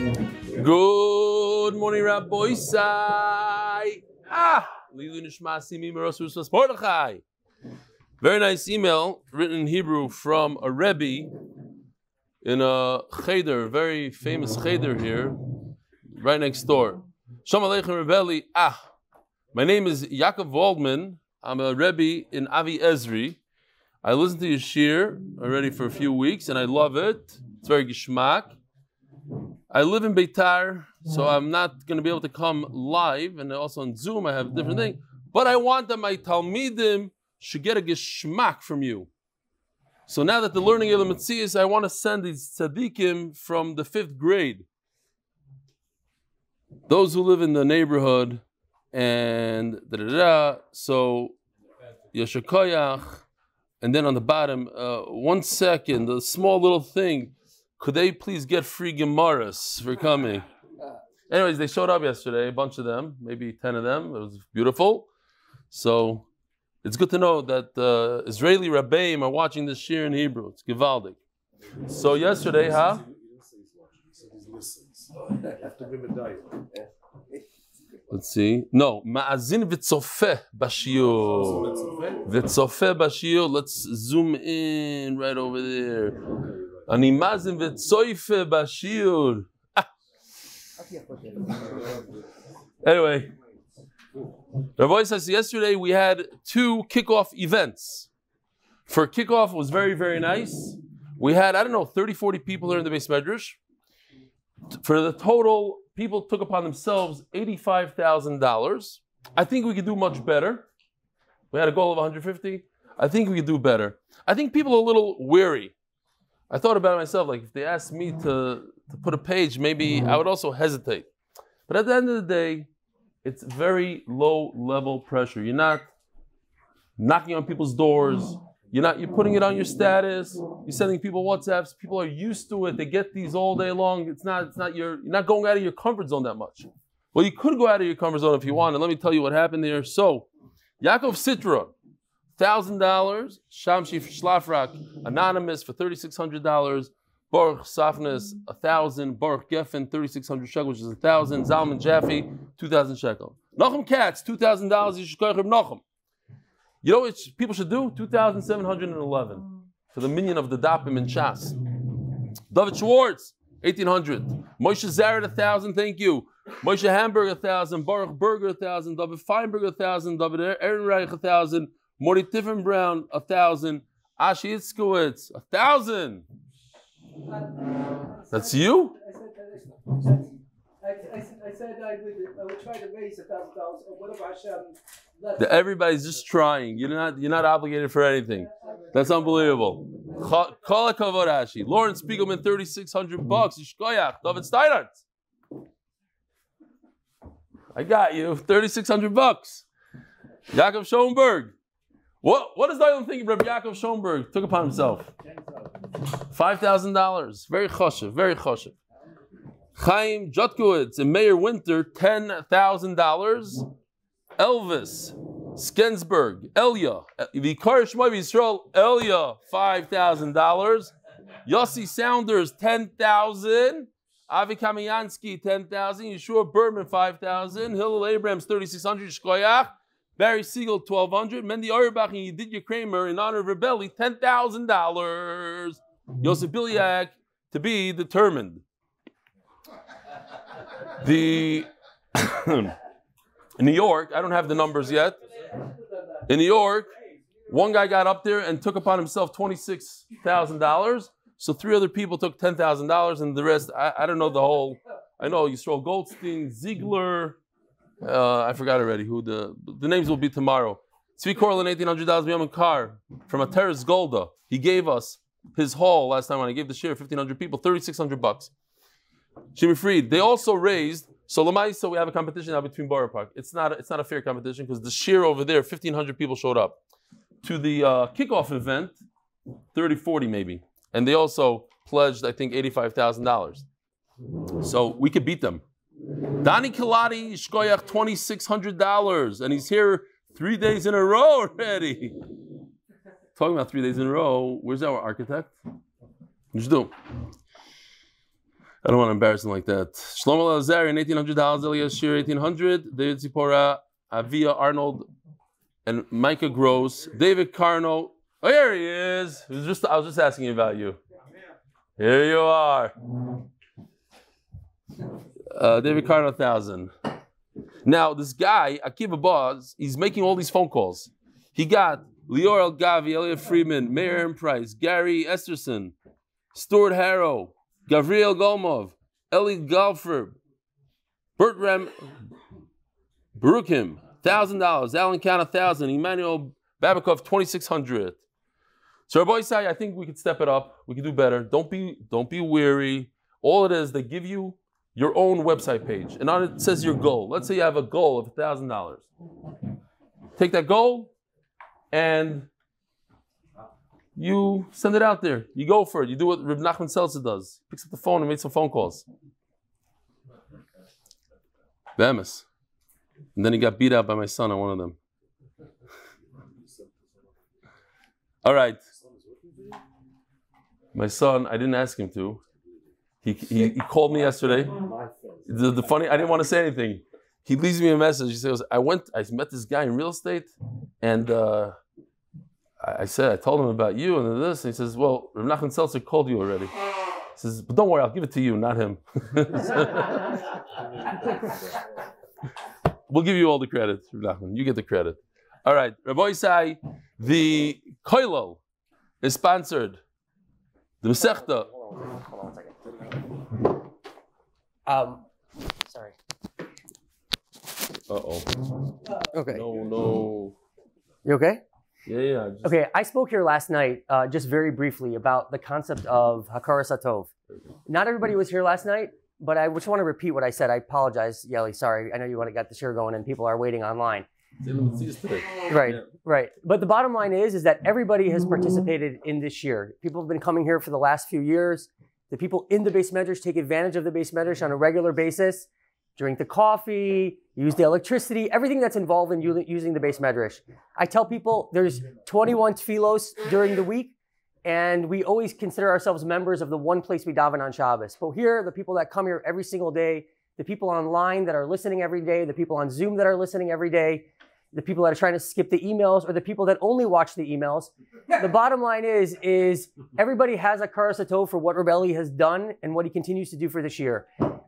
Good morning, Rabbosai. Ah. Very nice email written in Hebrew from a Rebbe in a cheder, very famous cheder here, right next door. Shalom Aleichem Reb Eli. Ah, my name is Yaakov Waldman. I'm a Rebbe in Avi Ezri. I listened to your shiur already for a few weeks, and I love it. It's very geschmack. I live in Beitar, so I'm not going to be able to come live, and also on Zoom I have a different thing. But I want that my Talmidim should get a geschmack from you. So now that the learning of the Metzias, I want to send these tzaddikim from the fifth grade. Those who live in the neighborhood, and da da da. So Yeshakoyach, and then on the bottom, uh, one second, the small little thing. Could they please get free Gemaras for coming? Anyways, they showed up yesterday, a bunch of them, maybe 10 of them. It was beautiful. So it's good to know that uh, Israeli Rabbeim are watching this shiur in Hebrew. It's Givaldic. So yesterday, huh? Let's see. No, Ma'azin v'tzofeh b'shiur. V'tzofeh b'shiur. Let's zoom in right over there. Mazin v'tzoife b'shiur. Ah. Anyway, Rabbi says yesterday we had two kickoff events. For kickoff was very, very nice. We had, I don't know, 30, 40 people here in the beis medrash. For the total, people took upon themselves $85,000. I think we could do much better. We had a goal of 150. I think we could do better. I think people are a little weary. I thought about it myself, like if they asked me to, to put a page, maybe I mm-hmm. would also hesitate. But at the end of the day, it's very low level pressure. You're not knocking on people's doors. You're not. You're putting it on your status. You're sending people WhatsApps. People are used to it. They get these all day long. It's not. It's not. Your, you're not going out of your comfort zone that much. Well, you could go out of your comfort zone if you want. And let me tell you what happened there. So, Yaakov Sitra, thousand dollars. Shamshi Shlafrak, anonymous for thirty six hundred dollars. Baruch Safnas, a thousand. Baruch Geffen, thirty six hundred shekel, which is a thousand. Zalman Jaffe, two thousand shekel. Nachum Katz, two thousand dollars. You should call him Nachum. You know what people should do? 2,711 for the minyan of the Dapim and Shas. David Schwartz, 1,800. Moshe Zaret, 1,000, thank you. Moshe Hamburg, a 1,000. Baruch Berger, a 1,000. David Feinberg, a 1,000. David Ehrenreich, 1,000. Morty Tiffenbrown, 1,000. Ashi Itzkowitz, a 1,000. That's you? I, said I would, I would try to raise a thousand dollars or whatever Hashem let. Everybody's just trying. You're not you're not obligated for anything. That's unbelievable. Kala kavod Hashi. Lawrence Spiegelman, thirty six hundred bucks. Yishkoyach. David Steinert. I got you. Thirty six hundred bucks. Yaakov Schoenberg. What what does Dayan think Rabbi Yaakov Schoenberg took upon himself? Five thousand dollars. Very choshev. Very choshev. Chaim Jutkowitz and Meir Winter, $10,000. Elvis Skensberg, Elia, Vikar Shmoy Yisrael, Elia, $5,000. Yossi Sounders, 10000 Avi Kamiansky, 10000 Yeshua Berman, 5000 Hillel Abrams, 3600 Shkoyach. Barry Siegel, 1200 Mendy Auerbach and Yedidya Kramer, in honor of Reb Eli, $10,000. Yosef Billyack, to be determined. The in New York, I don't have the numbers yet. In New York, one guy got up there and took upon himself twenty-six thousand dollars. So three other people took ten thousand dollars, and the rest, I, I, don't know the whole. I know Yisrael Goldstein, Ziegler. Uh, I forgot already who the the names will be tomorrow. Tzvi Korlin, eighteen hundred dollars. Biyam Car from Ateris Golda. He gave us his haul last time when I gave the shiur, fifteen hundred people, thirty-six hundred bucks. Shimmy Freed. They also raised. So Lamaisa, we have a competition now between Borough Park. It's not. It's not a fair competition because the shiur over there, fifteen hundred people showed up to the uh, kickoff event, 30, 40 maybe, and they also pledged, I think, eighty-five thousand dollars. So we could beat them. Donnie Kilati Shkoyach twenty-six hundred dollars, and he's here three days in a row already. Talking about three days in a row. Where's our architect? Do? I don't want to embarrass him like that. Shlomo Lazar in 1800, Hal Shir $1,800. David Zipora, Avia Arnold, and Micah Gross, David Carno. Oh, here he is. Just I was just asking about you. Here you are. Uh, David Carno, thousand. Now this guy Akiva Boz, he's making all these phone calls. He got Lior El Gavi, Elliot Freeman, Meir Price, Gary Esterson, Stuart Harrow, Gavriel Gomov, Eli Galfer, Bert Ram, Baruchim, thousand dollars. Alan Count a thousand. Emmanuel Babakov twenty six hundred. So Rabbosai, I think we could step it up. We could do better. Don't be don't be weary. All it is, they give you your own website page, and on it says your goal. Let's say you have a goal of thousand dollars. Take that goal, and you send it out there. You go for it. You do what Reb Nachman Seltzer does. Picks up the phone and makes some phone calls. Bemis. And then he got beat out by my son on one of them. All right. My son, I didn't ask him to. He, he, he called me yesterday. The, the funny, I didn't want to say anything. He leaves me a message. He says, I went, I met this guy in real estate and uh, I said, I told him about you and this. And he says, Well, Rav Seltzer called you already. He says, But don't worry, I'll give it to you, not him. we'll give you all the credit, Rav. You get the credit. All right, Rabbi the Koilel is sponsored. The Masechta. Um, sorry. Uh oh. Okay. No, no. You okay? Yeah, yeah. Just, Okay, I spoke here last night, uh, just very briefly, about the concept of Hakaras Hatov. Not everybody was here last night, but I just want to repeat what I said. I apologize, Yeli. Sorry. I know you want to get the shiur going and people are waiting online. Right, right. But the bottom line is, is that everybody has participated in this year. People have been coming here for the last few years. The people in the beis medrash take advantage of the beis medrash mm-hmm. on a regular basis. Drink the coffee, use the electricity, everything that's involved in using the beis medrash. I tell people there's 21 tefillos during the week, and we always consider ourselves members of the one place we daven on Shabbos. But here, the people that come here every single day, the people online that are listening every day, the people on Zoom that are listening every day, the people that are trying to skip the emails, or the people that only watch the emails. The bottom line is, is everybody has a karasato for what Reb Eli has done and what he continues to do for this year.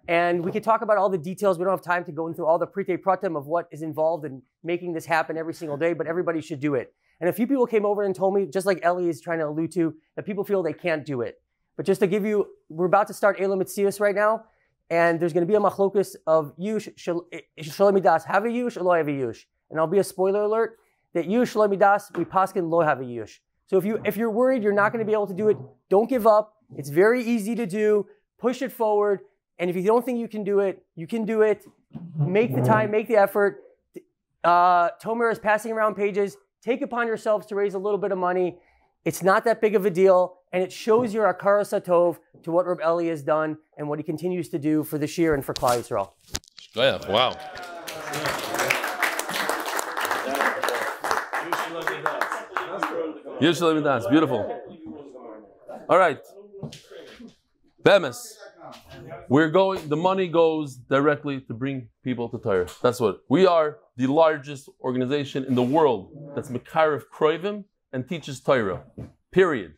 And we could talk about all the details. We don't have time to go into all the prete pratim of what is involved in making this happen every single day, but everybody should do it. And a few people came over and told me, just like Eli is trying to allude to, that people feel they can't do it. But just to give you, we're about to start Eilu Mitzias right now, and there's going to be a machlokus of yush shalemidas have a yush or have a yush. And I'll be a spoiler alert that yush shalemidas we paskin lo have a yush. So if you if you're worried you're not going to be able to do it, don't give up. It's very easy to do. Push it forward. And if you don't think you can do it, you can do it. Make the time, make the effort. Uh, Tomer is passing around pages. Take upon yourselves to raise a little bit of money. It's not that big of a deal, and it shows your akara satov to what Reb Eli has done and what he continues to do for this year and for Klal Yisrael. Wow. We dance. Beautiful. All right. Bemis. We're going, the money goes directly to bring people to Torah. That's what. We are the largest organization in the world that's Mekarev Kroivim and teaches Torah. Period.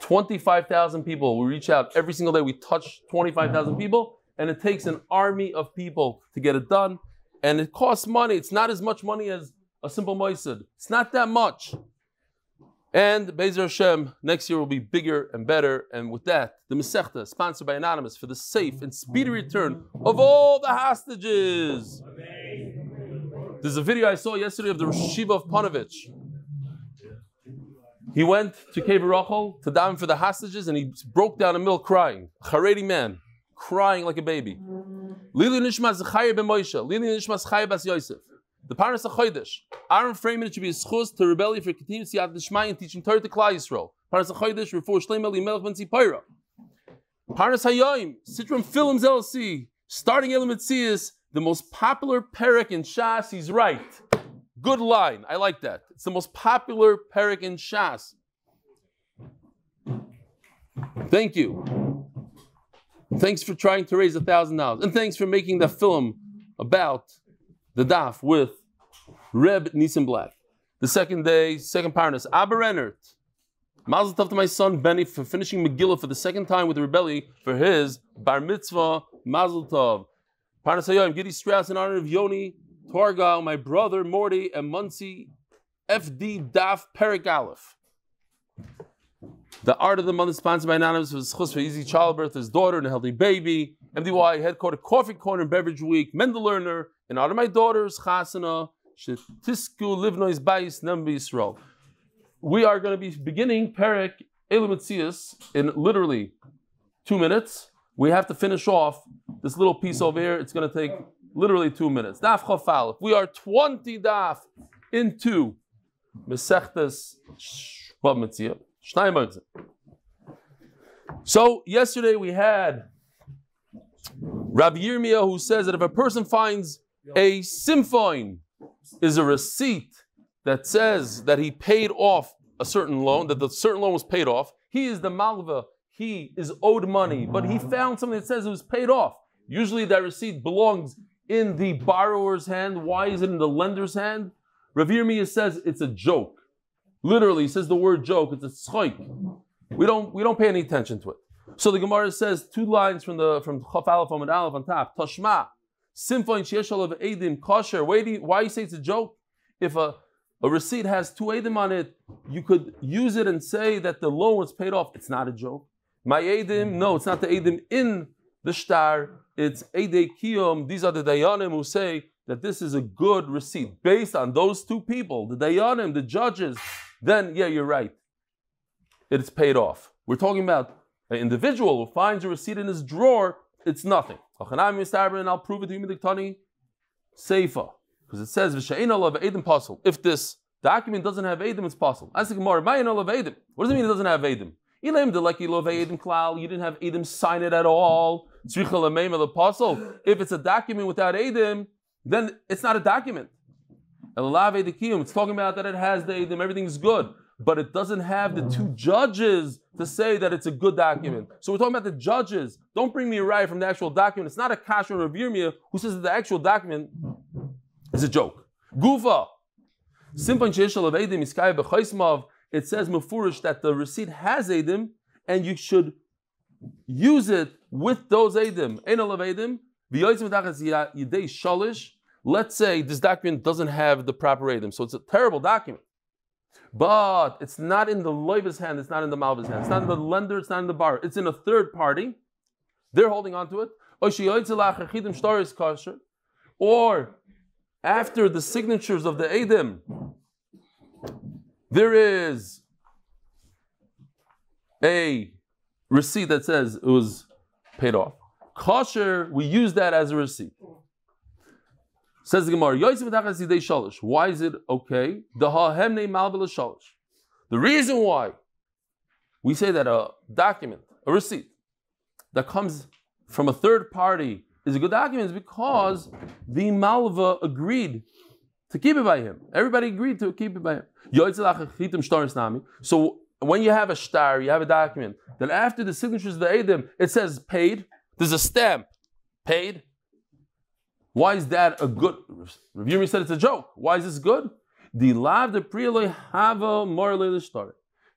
25,000 people. We reach out every single day. We touch 25,000 people, and it takes an army of people to get it done. And it costs money. It's not as much money as a simple moisid. It's not that much. And Bezer Hashem, next year will be bigger and better. And with that, the Masechta, sponsored by Anonymous, for the safe and speedy return of all the hostages. There's a video I saw yesterday of the Rosh of Ponevezh. He went to Kever Rachel to daven for the hostages, and he broke down in middle crying. Haredi man, crying like a baby. Lili Nishmas Chaya ben Lili Nishmas Chaya bas Yosef. The Parnas Chodesh. Ahron Fraiman should be a schus to Reb Eli for continuous Yad Nishmai and teaching Torah to Klal Yisrael. Parnas Chodesh refor Shleim Eli Melech ben Tzipora. Parnas Hayoim, Citron Films LLC, starting Eilu Mitzias, the most popular parak in Shas. He's right. Good line. I like that. It's the most popular parak in Shas. Thank you. thanks for trying to raise a thousand dollars. And thanks for making the film about the daf with Reb Nissen Black. The second day, second parnas, Abba Rennert. Mazel tov to my son Benny for finishing Megillah for the second time with the Reb Eli for his bar mitzvah. Mazel tov. Parnas Hayoim, Giddy Straus in honor of Yoni Torgow, my brother Mordy, and Monsey FD Daf Perik Aleph. The Art of the Month is sponsored by Anonymous was chus for easy childbirth, his daughter, and a healthy baby. MDY headquarter Coffee Corner and Beverage Week, Mendel Learner, in honor of my daughters, Chasana, Shetisku Livnois Bayis Nembi Yisrael. We are going to be beginning Perik Elimitzias in literally two minutes. We have to finish off this little piece over here. It's going to take literally two minutes. Daf Chaf Aleph. We are 20 daf into Mesechtes Metzia. So yesterday we had Rabbi Yirmiyah who says that if a person finds a simfoin is a receipt that says that he paid off a certain loan, that the certain loan was paid off, he is the malva, he is owed money, but he found something that says it was paid off. Usually that receipt belongs in the borrower's hand. Why is it in the lender's hand? Rav Yirmiyah says it's a joke. Literally, he says the word joke. It's a schoik. We don't we don't pay any attention to it. So the Gemara says two lines from the from Chaf Aleph Amud Aleph on top. Tashma, Simfon Shieshal of Edim Kosher. Why do you, why you say it's a joke? If a a receipt has two Edim on it, you could use it and say that the loan was paid off. It's not a joke. My Edim, no, it's not the Edim in the star. It's Ede Kiyom. These are the Dayanim who say that this is a good receipt based on those two people, the Dayanim, the judges. Then, yeah, you're right. It's paid off. We're talking about an individual who finds a receipt in his drawer, it's nothing. And I'll prove it to you, Midiktani. Seifa. Because it says, If this document doesn't have Edim, it's possible. I say, Gemara, What does it mean it doesn't have klal. You didn't have Edim sign it at all. If it's a document without Edim, then it's not a document. It's talking about that it has the Edim, everything's good but it doesn't have the two judges to say that it's a good document. So we're talking about the judges. Don't bring me a right from the actual document. It's not a kasher or a who says that the actual document is a joke. Gufa. Simfon Sheshal of Edim Iskaya B'chaismav. It says Mufurish that the receipt has Edim and you should use it with those Edim. Enal of Edim. Shalish. Let's say this document doesn't have the proper Edim. So it's a terrible document. But it's not in the loiva's hand, it's not in the malva's hand, it's not in the lender, it's not in the bar, it's in a third party. They're holding on to it. Or after the signatures of the Edim, there is a receipt that says it was paid off. Kosher, we use that as a receipt. Says the Gemara, Why is it okay? The reason why we say that a document, a receipt that comes from a third party is a good document is because the Malva agreed to keep it by him. Everybody agreed to keep it by him. So when you have a star, you have a document, then after the signatures of the Edim, it says paid. There's a stamp, paid. Why is that a good? Yirmi said it's a joke. Why is this good? The lav the prieloi hava morally.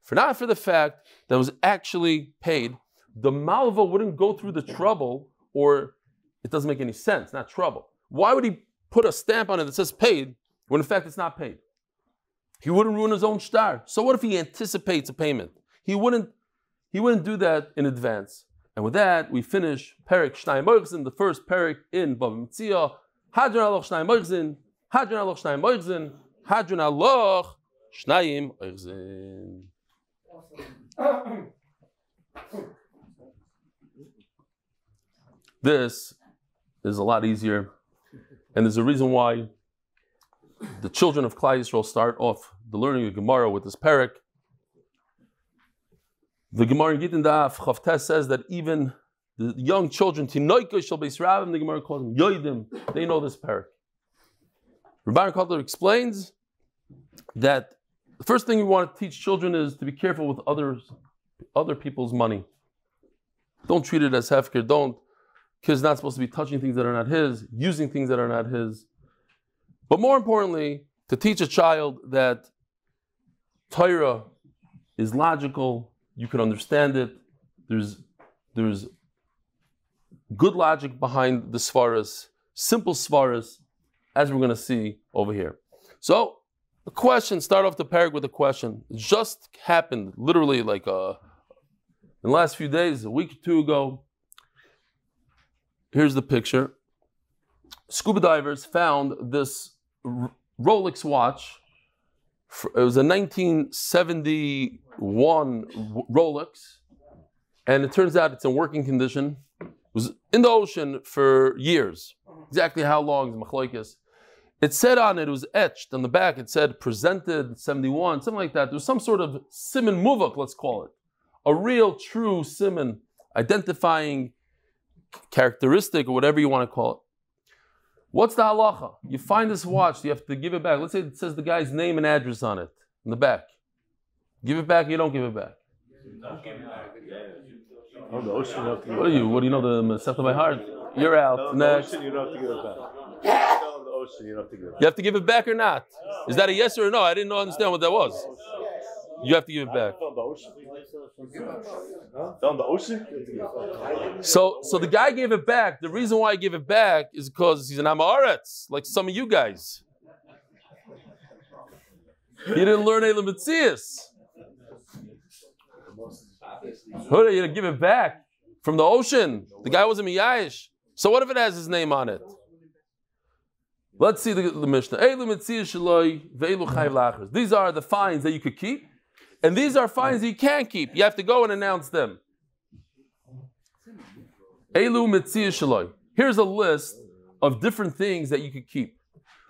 For not for the fact that was actually paid, the malva wouldn't go through the trouble, or it doesn't make any sense. Not trouble. Why would he put a stamp on it that says paid when in fact it's not paid? He wouldn't ruin his own star. So what if he anticipates a payment? He wouldn't. He wouldn't do that in advance. And with that, we finish Perik Shnai Moichzin, the first Perik in Bava Metzia. Hadran Aloch Shnai Moichzin, Hadran Aloch Shnai Moichzin, Hadran Aloch Shnayim Moichzin. This is a lot easier, and there's a reason why the children of Klal Yisrael start off the learning of Gemara with this parak the Gemara in Gittin Daf Chavtes says that even the young children, Tinoika shall be Sravim, the Gemara calls them Yoidim. They know this parak. Rabbi Kotler explains that the first thing we want to teach children is to be careful with others, other people's money. Don't treat it as hefker. Don't. Kid's not supposed to be touching things that are not his, using things that are not his. But more importantly, to teach a child that Torah is logical, you can understand it. There's there's good logic behind the svaras, simple svaras, as we're going to see over here. So, the question, start off the parag with a question. It just happened, literally like uh, in the last few days, a week or two ago. Here's the picture. Scuba divers found this Rolex watch. It was a 1971 w- Rolex, and it turns out it's in working condition. It was in the ocean for years. Exactly how long is machlokes. It said on it, it was etched on the back, it said presented 71, something like that. There was some sort of simon muvak, let's call it. A real, true simon identifying characteristic or whatever you want to call it. What's the halacha? You find this watch, you have to give it back. Let's say it says the guy's name and address on it in the back. Give it back, you don't give it back. Oh, the ocean, you have to give What are it you? What do you know the Masechta by heart? You're out. Tell the Next. ocean, you don't have to give it back. The ocean, you don't have to give it back. You have to give it back or not? Is that a yes or a no? I didn't know understand what that was. You have to give it back. Tell the ocean. Huh? Tell the ocean, you have to give it back. So, so the guy gave it back. The reason why he gave it back is because he's an Amaretz, like some of you guys. He didn't learn Eilu Mitzias. Who you give it back from the ocean? The guy wasn't Miyash. So what if it has his name on it? Let's see the, the Mishnah. Eilu Mitzias Shaloi ve'elu. These are the fines that you could keep, and these are fines you can't keep. You have to go and announce them. Here's a list of different things that you could keep.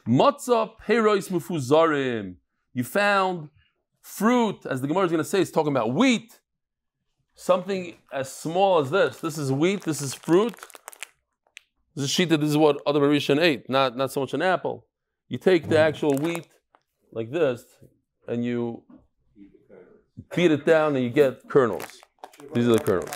Matzah Perois Mufuzarim. You found fruit, as the Gemara is going to say, it's talking about wheat. Something as small as this. This is wheat, this is fruit. This is shita, this is what other Marishan ate, not, not so much an apple. You take the actual wheat like this, and you beat it down, and you get kernels. These are the kernels.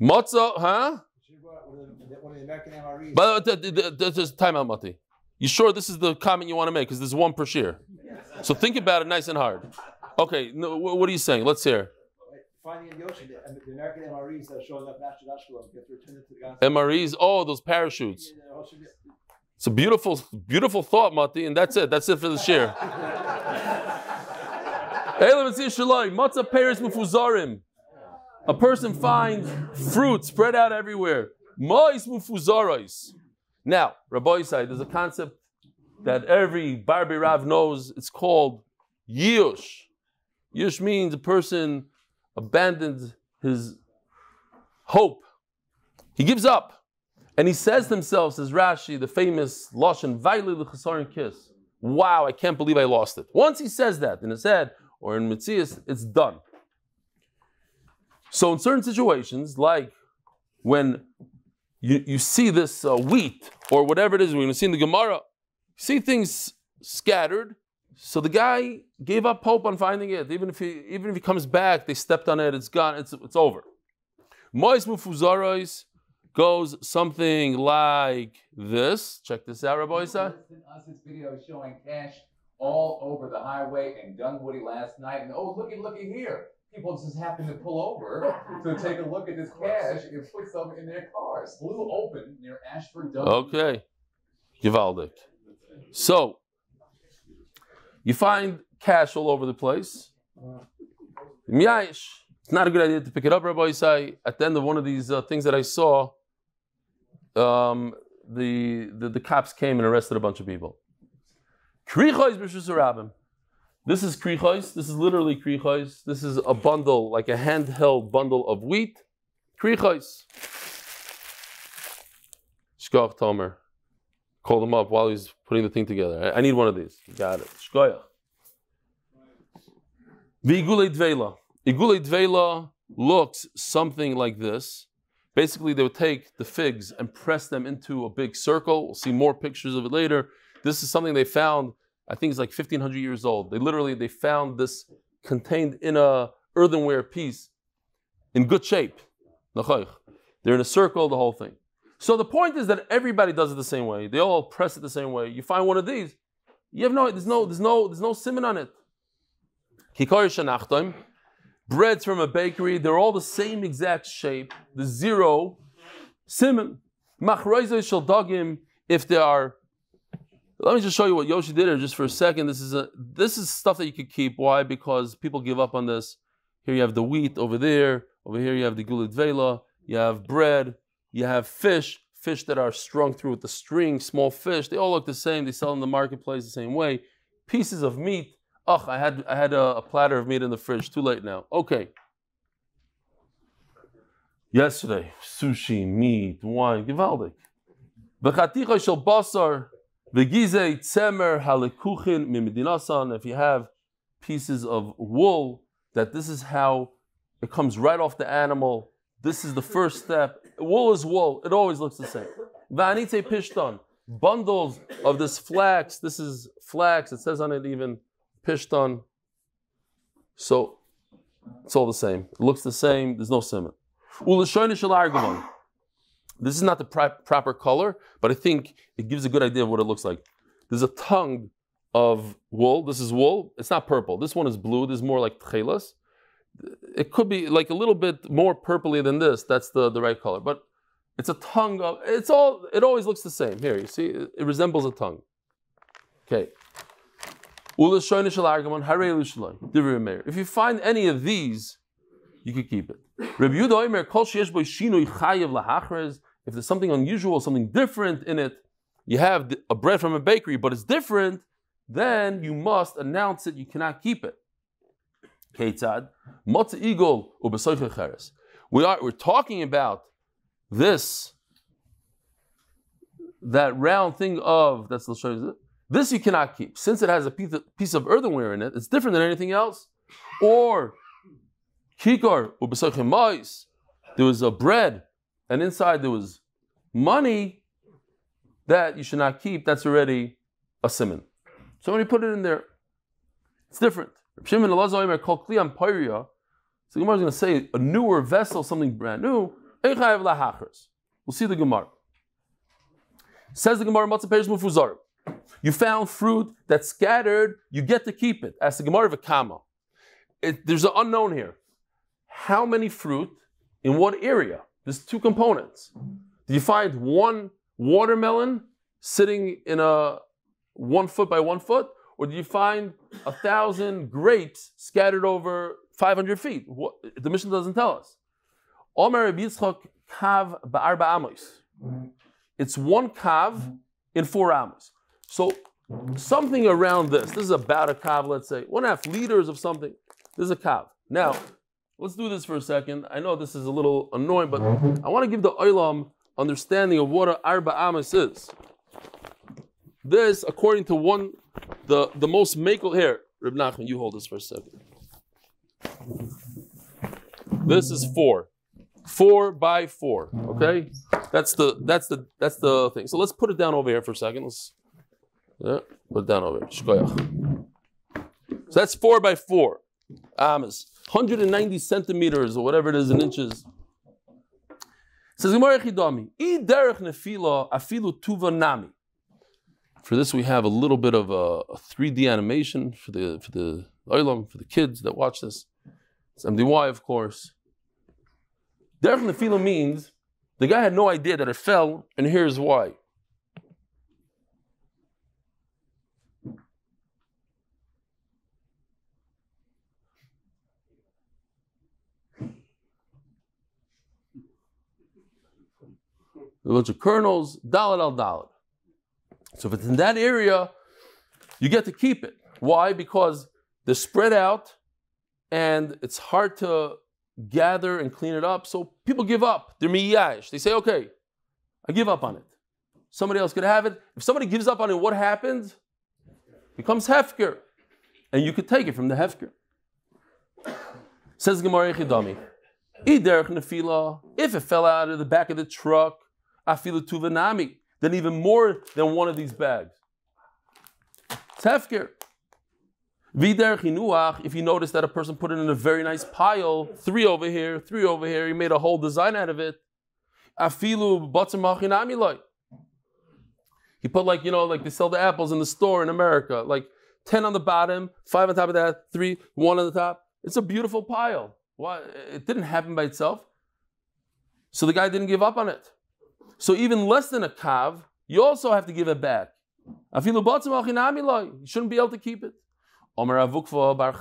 Matzah, huh? The. But th- th- th- th- time out, Mati. You sure this is the comment you want to make? Because there's one per shiur. So think about it nice and hard. Okay, no, what are you saying? Let's hear. Finding in the ocean, the, the American MREs that are showing up after Ashkelon get returned to the. MREs, oh, those parachutes. The It's a beautiful, beautiful thought, Mati, and that's it. That's it for the shiur. Matzah mufuzarim. A person finds fruit spread out everywhere. Mois mufuzaros. Now, Rabbosai, there's a concept that every Barbi Rav knows. It's called Yush. Yush means a person abandons his hope. He gives up. And he says to himself, says Rashi, the famous Lashon, Vaili l'chasarin kiss. Wow, I can't believe I lost it. Once he says that in his head or in Mitzias, it's done. So in certain situations, like when you, you see this uh, wheat or whatever it is, we're going to see in the Gemara, see things scattered. So the guy gave up hope on finding it. Even if he even if he comes back, they stepped on it, it's gone, it's it's over. Mois mufuzaros goes something like this. Check this out, Rabbosai. This video showing cash all over the highway in Dunwoody last night, and oh looky, looky here. People just happened to pull over to take a look at this cash and put some in their cars. Blew open near Ashford, Dunwoody. Okay. Givaldic. So, you find cash all over the place. Miyash. It's not a good idea to pick it up, Rabbosai. At the end of one of these uh, things that I saw, um, the, the, the cops came and arrested a bunch of people. Krichois b'shus rabim. This is krichois. This is literally krichois. This is a bundle, like a handheld bundle of wheat. Krichois. Shkoch Tomer. Called him up while he's putting the thing together. I, need one of these. Got it. Shkoyach. V'igulei dveila. Igulei dveila looks something like this. Basically, they would take the figs and press them into a big circle. We'll see more pictures of it later. This is something they found. I think it's like 1500 years old. They literally they found this contained in a earthenware piece, in good shape. They're in a circle, the whole thing. So the point is that everybody does it the same way. They all press it the same way. You find one of these, you have no, there's no, there's no, there's no simon on it. Breads from a bakery, they're all the same exact shape. The zero simon. If they are. Let me just show you what Yoshi did here just for a second. This is a this is stuff that you could keep. Why? Because people give up on this. Here you have the wheat over there. Over here you have the gulit vela. You have bread. You have fish. Fish that are strung through with the string. Small fish. They all look the same. They sell in the marketplace the same way. Pieces of meat. Ugh, I had I had a, a platter of meat in the fridge. Too late now. Okay. Yesterday, sushi, meat, wine, gewaldig. V'chaticha shel basar, v'gizei tzemer halekuchin mimedinasan. If you have pieces of wool, that this is how it comes right off the animal. This is the first step. Wool is wool. It always looks the same. V'anite pishton. Bundles of this flax. This is flax. It says on it even pishton. So it's all the same. It looks the same. There's no simon. This is not the proper color, but I think it gives a good idea of what it looks like. There's a tongue of wool. This is wool. It's not purple. This one is blue. This is more like tchelas. It could be like a little bit more purpley than this. That's the, the right color. But it's a tongue of it's all it always looks the same. Here, you see, it, it resembles a tongue. Okay. If you find any of these, you could keep it. If there's something unusual, something different in it, you have a bread from a bakery, but it's different, then you must announce it. You cannot keep it. We are we're talking about this that round thing of that's the this you cannot keep since it has a piece of, earthenware in it. It's different than anything else. Or kikar. There was a bread, and inside there was money that you should not keep. That's already a simon. So when you put it in there, it's different. Shimon Elazar called Kliam Pyria. So Gemara is going to say a newer vessel, something brand new. We'll see the Gemara. Says the Gemara, Mufuzar. You found fruit that's scattered, you get to keep it. As the Gemara of a Kama. There's an unknown here. How many fruit in what area? There's two components. Do you find one watermelon sitting in a one foot by one foot? Or do you find a thousand grapes scattered over 500 feet? What, the mission doesn't tell us. Omer Yitzchak kav ba'arba amos. It's one kav in four amos. So something around this. This is about a kav, let's say. One and a half liters of something. This is a kav. Now, let's do this for a second. I know this is a little annoying, but I want to give the oilam understanding of what an arba amos is. This, according to one, the, the most makel here, Reb Nachman, you hold this for a second. This is four. Four by four. Okay? That's the that's the that's the thing. So let's put it down over here for a second. Let's yeah, put it down over here. So that's four by four. Amas. 190 centimeters or whatever it is in inches. For this, we have a little bit of a, a 3D animation for the for the oilam for the kids that watch this. It's MDY, of course. Derech nefila means the guy had no idea that it fell, and here's why. A bunch of kernels, dalad al dalad. So if it's in that area, you get to keep it. Why? Because they're spread out and it's hard to gather and clean it up. So people give up. They're miyash. They say, okay, I give up on it. Somebody else could have it. If somebody gives up on it, what happens? It becomes hefker. And you could take it from the hefker. Says Gemara Chidami. If it fell out of the back of the truck, afilu tuvanami, then even more than one of these bags. It's hefker. Vider chinuach, if you notice that a person put it in a very nice pile, three over here, three over here, he made a whole design out of it. Afilu batzamachinamiloi. He put like, you know, like they sell the apples in the store in America, like 10 on the bottom, five on top of that, three, one on the top. It's a beautiful pile. Why? It didn't happen by itself. So the guy didn't give up on it. So even less than a kav, you also have to give it back. You shouldn't be able to keep it. Bar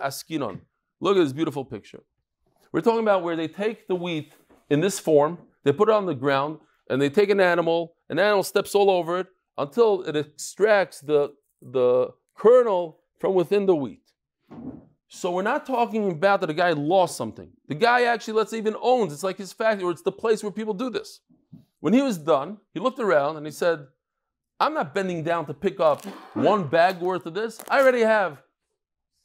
askinon. Look at this beautiful picture. We're talking about where they take the wheat in this form, they put it on the ground, and they take an animal, an animal steps all over it until it extracts the, the kernel from within the wheat. So we're not talking about that a guy lost something. The guy actually, let's say, even owns, it's like his factory, or it's the place where people do this. When he was done, he looked around and he said, I'm not bending down to pick up one bag worth of this. I already have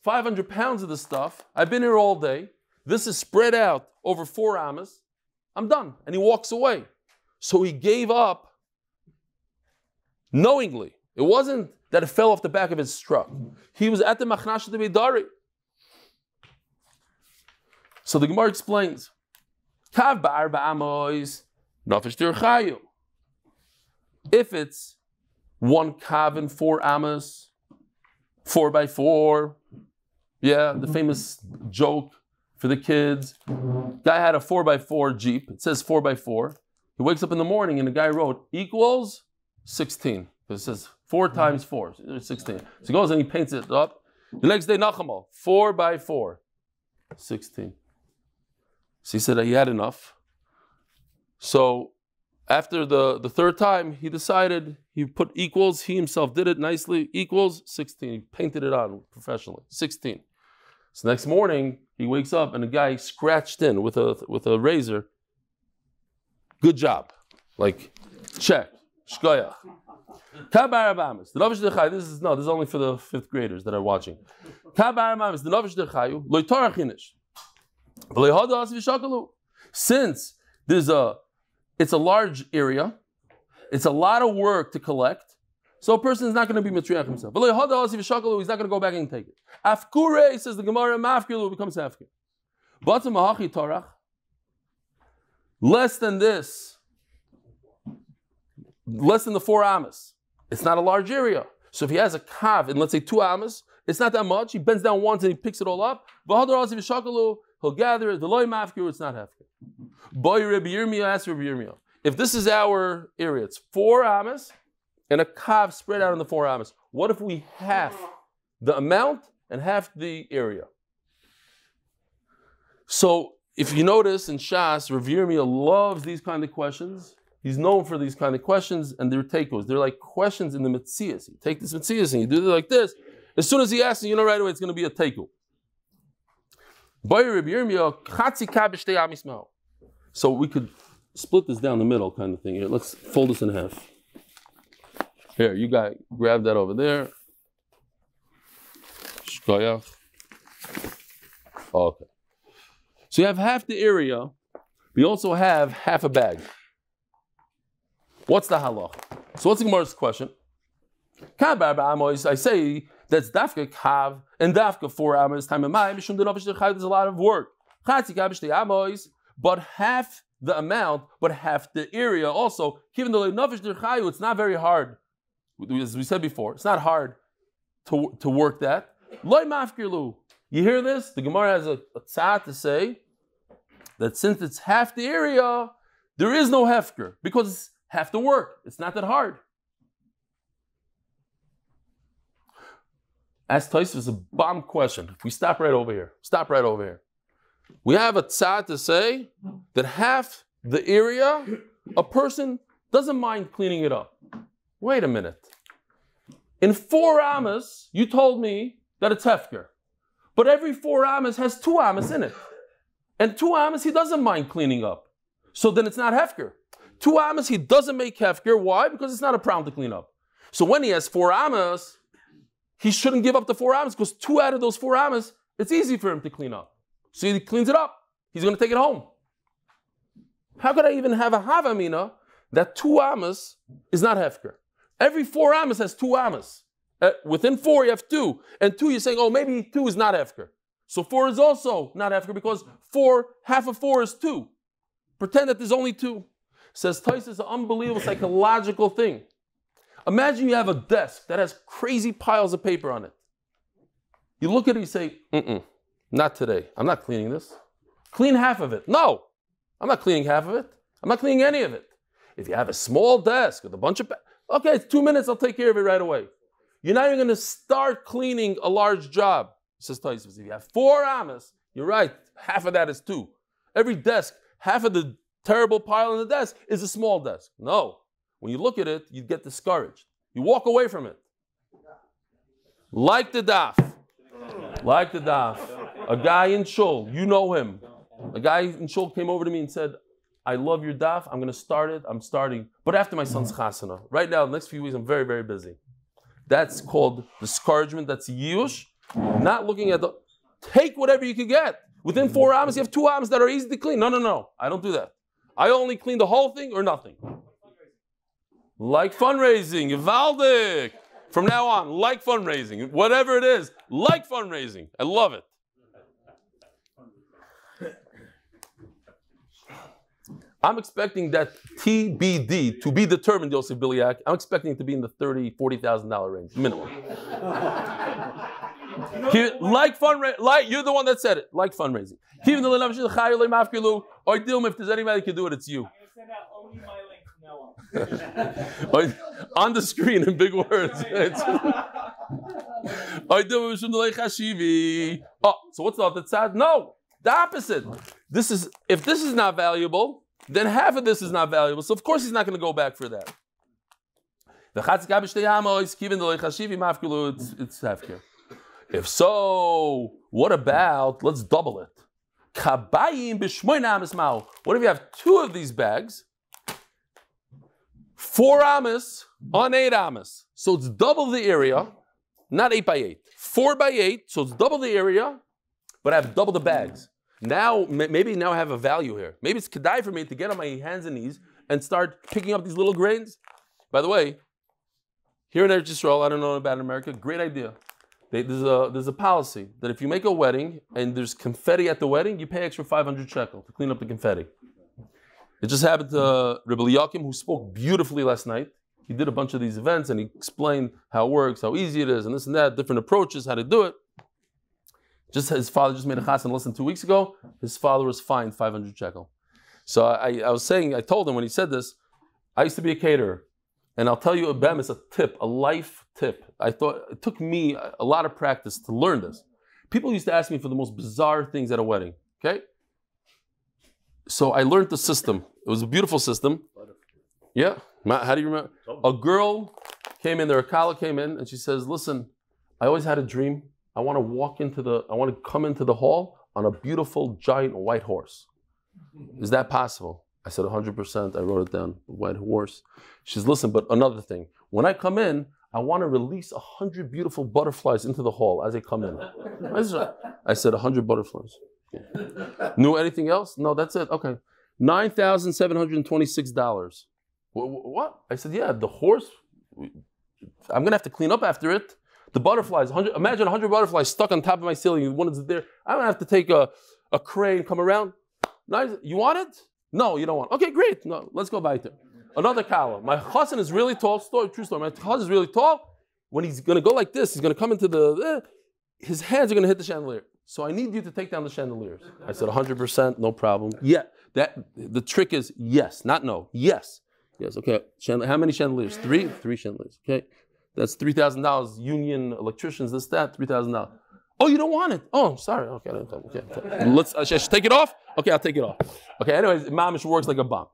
500 pounds of this stuff. I've been here all day. This is spread out over four amas. I'm done. And he walks away. So he gave up knowingly. It wasn't that it fell off the back of his truck. He was at the Machnash Beidari. So the Gemara explains, ba'ar nafish. If it's one kav and four amas, four by four, yeah, the famous joke for the kids. Guy had a four by four Jeep. It says four by four. He wakes up in the morning and the guy wrote equals 16. It says four times four, 16. So he goes and he paints it up. The next day, Nachamal, four by four, 16. So he said that he had enough. So after the, the third time, he decided he put equals. He himself did it nicely. Equals 16. He painted it on professionally. 16. So next morning, he wakes up and a guy scratched in with a with a razor. Good job. Like, check. Shkoyach. Kabarabamas. The Novish Dechayu, this is no, this is only for the fifth graders that are watching. The Novish Dechayu. Since there's a it's a large area, it's a lot of work to collect, so a person is not going to be matriach himself. He's not going to go back and take it. Afkure, says the Gemara, mafkilu becomes afkir. Batam mahachi torach. Less than this, less than the four amas. It's not a large area. So if he has a kav in, let's say, two amas, it's not that much. He bends down once and he picks it all up. He'll gather it. The loy mafkir, it's not afkir. Boy Rabbi Yirmiyah, ask Rabbi Yirmiyah. If this is our area, it's four amas and a kav spread out in the four amas. What if we half the amount and half the area? So if you notice in Shas, Rav Yirmiyah loves these kind of questions. He's known for these kind of questions, and they're takos. They're like questions in the Metzias. You take this Metzias and you do it like this. As soon as he asks you, you know right away it's going to be a teko. So we could split this down the middle kind of thing here. Let's fold this in half. Here, you got grab that over there. Oh, okay. So you have half the area. We also have half a bag. What's the halach? So what's the Gemara's question? I say that's dafka kav and dafka four amos time of my There's a lot of work. Chatzikavish the amos, But half the amount, but half the area also. Given the navish derchayu, it's not very hard. As we said before, it's not hard to, to work that. Loy mafkirlu. You hear this? The Gemara has a, a tzad to say that since it's half the area, there is no hefker because it's half the work. It's not that hard. Ask Tosfos a bomb question. If we stop right over here, stop right over here. We have a tzad to say that half the area, a person doesn't mind cleaning it up. Wait a minute. In four amas, you told me that it's hefker. But every four amas has two amas in it. And two amas he doesn't mind cleaning up. So then it's not hefker. Two amas he doesn't make hefker. Why? Because it's not a problem to clean up. So when he has four amas, he shouldn't give up the four amas because two out of those four amas, it's easy for him to clean up. So he cleans it up. He's going to take it home. How could I even have a havamina that two amas is not hefker? Every four amas has two amas. Uh, within four, you have two. And two, you're saying, oh, maybe two is not Hefker. So four is also not Hefker because four, half of four is two. Pretend that there's only two. Says Tais is an unbelievable psychological thing. Imagine you have a desk that has crazy piles of paper on it. You look at it, you say, mm-mm, not today. I'm not cleaning this. Clean half of it. No, I'm not cleaning half of it. I'm not cleaning any of it. If you have a small desk with a bunch of, okay, it's two minutes, I'll take care of it right away. You're not even going to start cleaning a large job. Says Taisvus. If you have four amas, you're right. Half of that is two. Every desk, half of the terrible pile on the desk is a small desk. No. When you look at it, you get discouraged. You walk away from it. Like the daf. Like the daf. A guy in Shul, you know him. A guy in Shul came over to me and said, I love your daf. I'm going to start it. I'm starting. But after my son's chasana. Right now, the next few weeks, I'm very, very busy. That's called discouragement. That's yush. Not looking at the. Take whatever you can get. Within four hours, you have two hours that are easy to clean. No, no, no. I don't do that. I only clean the whole thing or nothing. Like fundraising, Valdik. From now on, like fundraising, whatever it is, like fundraising. I love it. I'm expecting that TBD to be determined, Yosef Billyack. I'm expecting it to be in the thirty, forty thousand dollar range minimum. Here, like fundraising, like you're the one that said it. Like fundraising. Even the or Dilma, if there's anybody who can do it, it's you. On. the screen in big words. Oh, so what's the other side? No, the opposite. This is if this is not valuable, then half of this is not valuable. So of course he's not going to go back for that. If so, what about let's double it? What if you have two of these bags? Four amis on eight amis. So it's double the area, not eight by eight. Four by eight, so it's double the area, but I have double the bags. Now, ma- maybe now I have a value here. Maybe it's kedai for me to get on my hands and knees and start picking up these little grains. By the way, here in Eretz Yisrael, I don't know about in America, great idea. They, there's, a, there's a policy that if you make a wedding and there's confetti at the wedding, you pay extra 500 shekel to clean up the confetti. It just happened to uh, Rabbi Yakim, who spoke beautifully last night. He did a bunch of these events and he explained how it works, how easy it is, and this and that, different approaches, how to do it. Just his father just made a chassan less than two weeks ago. His father was fined 500 shekel. So I, I was saying, I told him when he said this, I used to be a caterer. And I'll tell you, Abem is a tip, a life tip. I thought it took me a a lot of practice to learn this. People used to ask me for the most bizarre things at a wedding. Okay? So I learned the system. It was a beautiful system. Yeah. How do you remember? A girl came in there, a kala came in, and she says, Listen, I always had a dream. I want to walk into the, I want to come into the hall on a beautiful giant white horse. Is that possible? I said 100%. I wrote it down, white horse. She says, listen, but another thing. When I come in, I want to release 100 beautiful butterflies into the hall as they come in. I I said 100 butterflies. Knew anything else? No, that's it. Okay. $9,726. Wh- wh- What? I said, yeah, the horse, I'm going to have to clean up after it. The butterflies, 100, imagine 100 butterflies stuck on top of my ceiling. One is there. I'm going to have to take a, a crane, come around. Nice. You want it? No, you don't want. it. Okay, great. No, let's go back there. Another kala. My cousin is really tall. Story, true story. My cousin is really tall. When he's going to go like this, he's going to come into the. eh, his hands are going to hit the chandelier. So I need you to take down the chandeliers. I said 100%, no problem. Yeah, that the trick is yes, not no. Yes, yes. Okay. How many chandeliers? Three. Three chandeliers. Okay. That's three thousand dollars. Union electricians. This that three thousand dollars. Oh, you don't want it? Oh, sorry. Okay, okay. okay. Let's. Uh, I should take it off. Okay, I'll take it off. Okay. Anyways, mamish works like a bomb.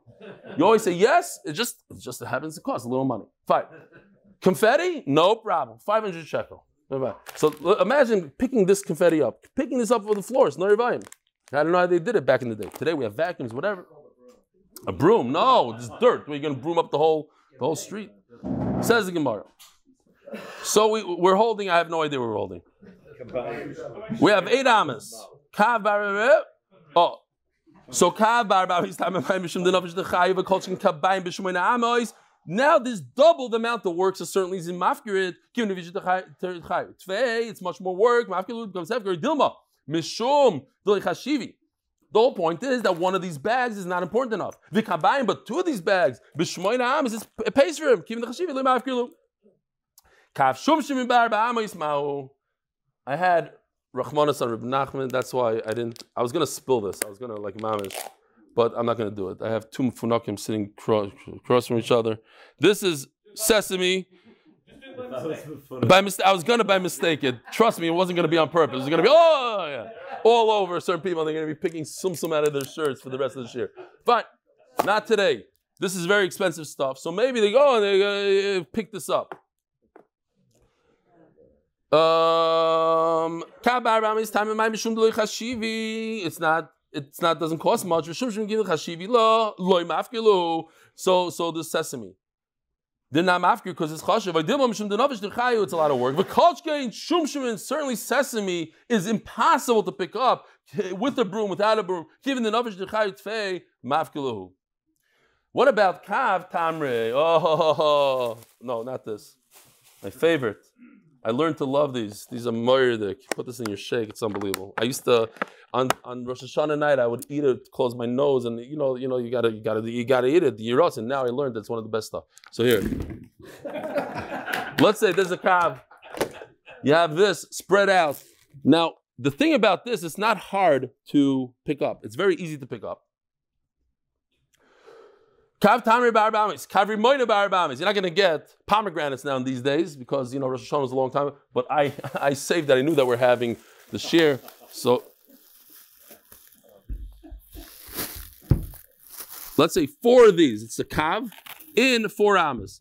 You always say yes. It just it just happens to cost a little money. Fine. Confetti, no problem. Five hundred shekel. So imagine picking this confetti up, picking this up for the floors. No volume. I don't know how they did it back in the day. Today we have vacuums, whatever. A broom? No, it's dirt. We're gonna broom up the whole the whole street. Says the Gemara. So we, we're holding. I have no idea what we're holding. We have eight amas. Oh, so kav bar bar is time by mishum the navish the chayiv a culture kabayim b'shmoina amos. Now there's double the amount of work, so certainly is in mafkirid. Given the it's much more work. Mafkirid becomes hefker. Dilma. Mishum. Chashivi. The whole point is that one of these bags is not important enough. Vikabayim, but two of these bags, b'shmoina am, is it pays for him. Given the chashivi, lima afkilu. Kav shum shemim bar ba'amo yismau. I had Rachmanis on Reb Nachman. That's why I didn't. I was gonna spill this. I was gonna like mamish, but I'm not gonna do it. I have two funakim sitting across, across from each other. This is sesame. By mistake, I was gonna by mistake it. Trust me, it wasn't gonna be on purpose. It was gonna be oh yeah, all over certain people. They're gonna be picking sum sum out of their shirts for the rest of the year. But not today. This is very expensive stuff. So maybe they go and they uh, pick this up. Um. It's not. It's not. Doesn't cost much. So so the sesame. They're not mafkir because it's chashiv. It's a lot of work. V'kolchkein shum and certainly sesame is impossible to pick up with a broom without a broom. Given the navish dechayu tfei mafkilu. What about kav tamre? Oh no, not this. My favorite. I learned to love these. These are moirdik. Put this in your shake. It's unbelievable. I used to on, on Rosh Hashanah night I would eat it, close my nose, and you know, you know, you gotta you gotta you gotta eat it, the yiros, and now I learned that's one of the best stuff. So here. Let's say there's a kav. You have this spread out. Now, the thing about this, it's not hard to pick up. It's very easy to pick up. Kav Tamri Barabamis, Kavri Moina Barabamis. You're not going to get pomegranates now in these days because you know Rosh Hashanah was a long time. But I, I saved that. I knew that we're having the share. So let's say four of these. It's a kav in four amas.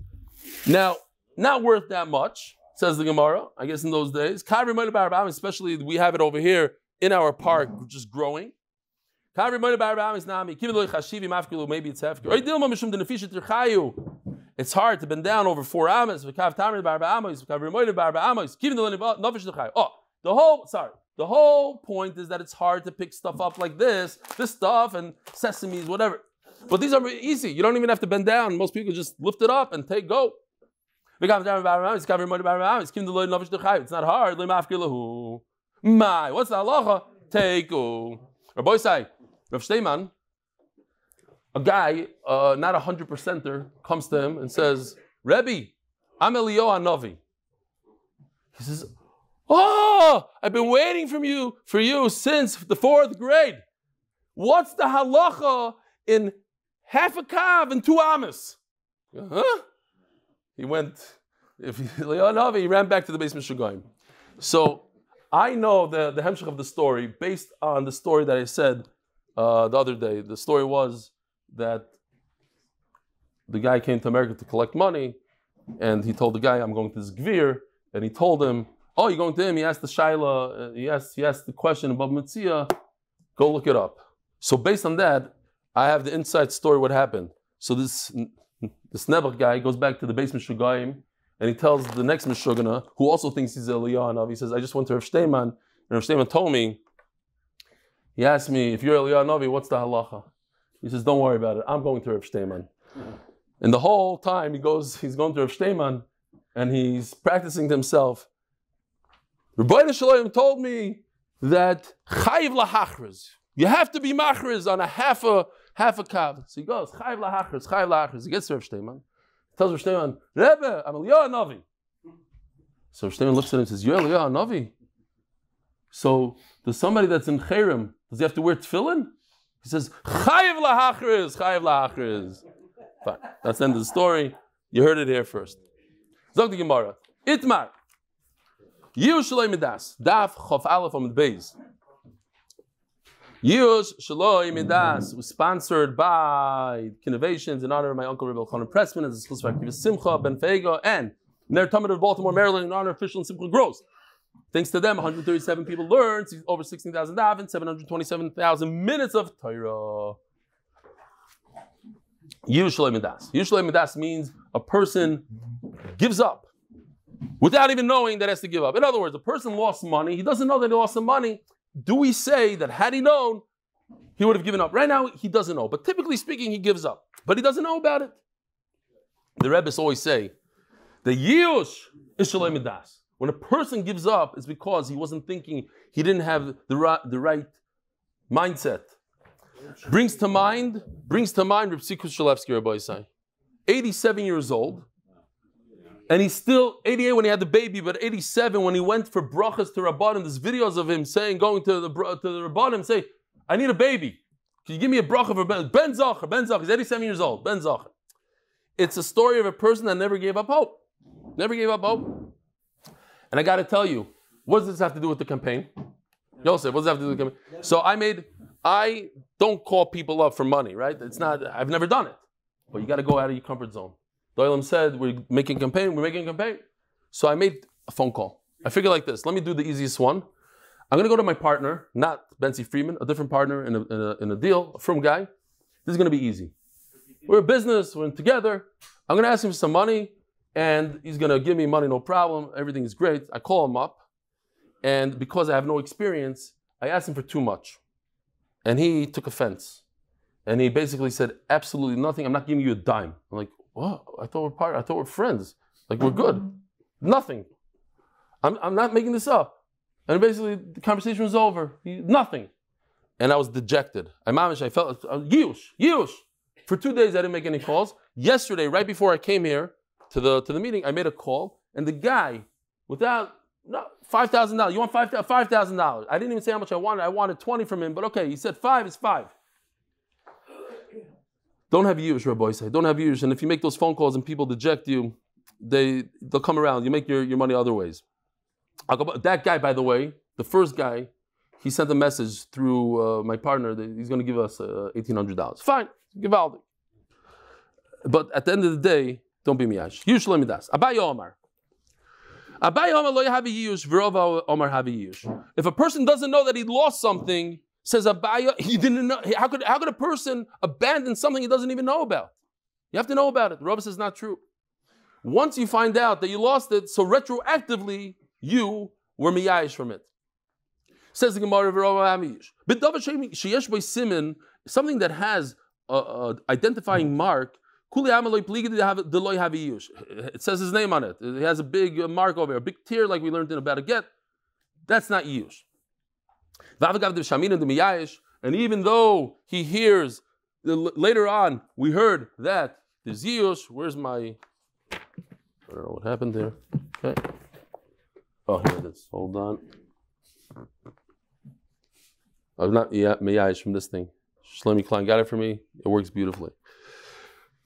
Now, not worth that much, says the Gemara. I guess in those days, Kavri Moina Barabamis, especially we have it over here in our park, just growing. Maybe it's hefker. It's hard to bend down over four amas. Oh, the whole sorry. The whole point is that it's hard to pick stuff up like this, this stuff and sesames, whatever. But these are easy. You don't even have to bend down. Most people just lift it up and take go. It's not hard. My, what's the halacha? Take go. Rabbi say, Rav Shteiman, a guy, uh, not a hundred percenter, comes to him and says, Rebbe, I'm Elio Novi. He says, Oh, I've been waiting from you for you since the fourth grade. What's the halacha in half a kav and two amas? Huh? He went, if Elio Novi, he ran back to the basement Shugoyim. So I know the, the hemshech of the story based on the story that I said uh, the other day. The story was that the guy came to America to collect money, and he told the guy, "I'm going to this gvir," and he told him, "Oh, you're going to him?" He asked the shaila, uh, he asked he asked the question about mitzia. Go look it up. So based on that, I have the inside story what happened. So this this Nebuch guy goes back to the basement Shugayim, and he tells the next Meshugana, who also thinks he's a Eliyahu, he says, I just went to Rav Shteiman, and Rav Shteiman told me he asked me, if you're Eliyahu Novi, what's the halacha? He says, don't worry about it. I'm going to Rav Shteiman. And the whole time he goes, he's going to Rav Shteiman and he's practicing to himself. Rabbi Shalom told me that chayiv lahachriz. You have to be machriz on a half a half a kav. So he goes, chayiv lahachriz, chayiv lahachriz. He gets to Rav Shteiman. He tells Rav Shteiman, Rebbe, I'm Eliyahu Novi. So Rav Shteiman looks at him and says, you're Eliyahu Novi? So does somebody that's in Cherem, does he have to wear tefillin? He says, Chayiv lahachriz, Chayiv lahachriz. Fine. That's the end of the story. You heard it here first. Zog the Gemara. Itmar. Yush Shaloi Midas. Daf Chof Aleph the base. Yush Shaloi Midas was sponsored by Kidnovations in honor of my uncle Rebbe Elchanan Pressman as a school of Simcha Ben Feiga and Ner Tamid of Baltimore, Maryland in honor of official Simcha Gross. Thanks to them, 137 people learned, over 16,000 davin, 727,000 minutes of Torah. Yushal Midas. Yushal Midas means a person gives up without even knowing that has to give up. In other words, a person lost money, he doesn't know that he lost some money. Do we say that had he known, he would have given up? Right now, he doesn't know. But typically speaking, he gives up. But he doesn't know about it. The Rebbe's always say, the Yush is Shalom Das. When a person gives up, it's because he wasn't thinking, he didn't have the right, the right mindset. Brings to mind, brings to mind Reb Sikus Shalevsky, Rabbi Isai. 87 years old, and he's still 88 when he had the baby, but 87 when he went for brachas to Rabbanim. There's videos of him saying, going to the to the Rabbanim, say, I need a baby. Can you give me a bracha for Ben? Ben Zacher, Ben Zacher, he's 87 years old, Ben Zacher. It's a story of a person that never gave up hope. Never gave up hope. And I got to tell you, what does this have to do with the campaign? Yosef, what does that have to do with the campaign? So I made, I don't call people up for money, right? It's not, I've never done it. But you got to go out of your comfort zone. Doilam said, we're making campaign, we're making a campaign. So I made a phone call. I figured like this, let me do the easiest one. I'm going to go to my partner, not Benzi Freeman, a different partner in a, in a, in a deal, a firm guy. This is going to be easy. We're a business, we're together. I'm going to ask him for some money, and he's to give me money, no problem. Everything is great. I call him up, and because I have no experience, I asked him for too much. And he took offense. And he basically said, absolutely nothing. I'm not giving you a dime. I'm like, what? I thought we're part, I thought we're friends. Like we're good. Nothing. I'm, I'm not making this up. And basically the conversation was over. He- nothing. And I was dejected. I mamish, I felt uh, yush, yush. For two days I didn't make any calls. Yesterday, right before I came here to the to the meeting, I made a call, and the guy, without no, five thousand dollars. You want five five thousand dollars? I didn't even say how much I wanted. I wanted twenty from him, but okay, he said five is five. Don't have years, Rabbi say. Don't have years. And if you make those phone calls and people deject you, they they'll come around. You make your, your money other ways. Go, that guy, by the way, the first guy, he sent a message through uh, my partner that he's going to give us uh, eighteen hundred dollars. Fine, give out. But at the end of the day, don't be miyash. Usually me das. Abai Omar. Abai Omar lo yahavi yush, v'rova Omar havi yush. If a person doesn't know that he lost something, says Abaya, he didn't know. How could, how could a person abandon something he doesn't even know about? You have to know about it. The Rabbi says not true. Once you find out that you lost it, so retroactively you were miyayish from it. Says the Gemara by simin, something that has a, a identifying mark. It says his name on it. He has a big uh, mark over here, a big tear like we learned in about a get. That's not yush. And even though he hears later on, we heard that the Yush. Where's my? I don't know what happened there. Okay. Oh, here it is. Hold on. I'm not yeah, Miyash from this thing. Shlomi Klein got it for me. It works beautifully.